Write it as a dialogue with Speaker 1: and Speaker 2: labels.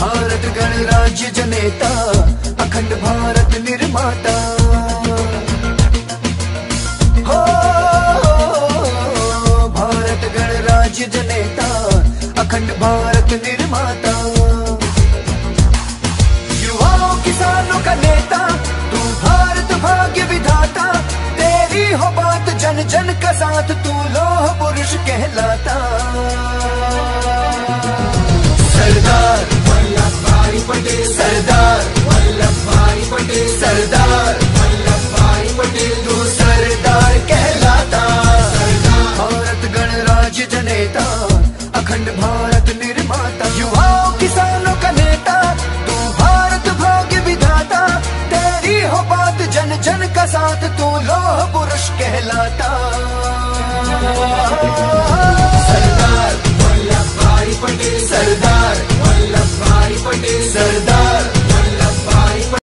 Speaker 1: भारत गणराज्य जनेता अखंड भारत निर्माता। हो, भारत गणराज्य जनेता अखंड भारत निर्माता। युवाओं, किसानों का नेता, तू भारत भाग्य विधाता, तेरी हो बात जन जन का साथ, तू लोह पुरुष कहलाता। सरदार वल्लभ भाई पटेल। सरदार वल्लभ भाई पटेल तू सरदार कहलाता। भारत गणराज्य जनेता, अखंड भारत निर्माता। युवाओं, किसानों का नेता, तू भारत भाग्य विधाता। तेरी हो बात जन जन का साथ, तू लोह पुरुष कहलाता।